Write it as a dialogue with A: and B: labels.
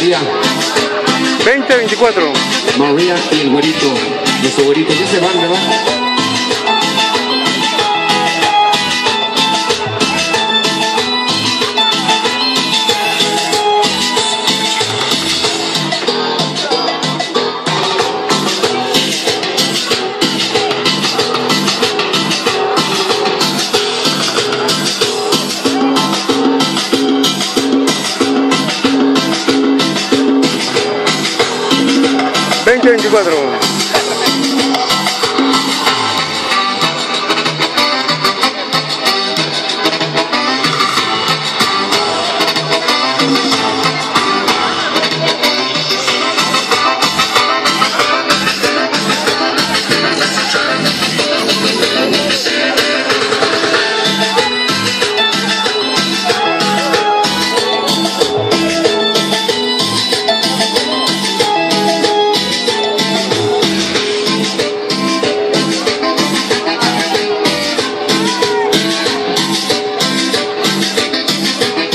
A: María.
B: 2024.
A: María y el güerito. Nuestro güerito. Ya se van, ¿verdad?
B: 2024.